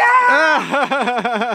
Yeah!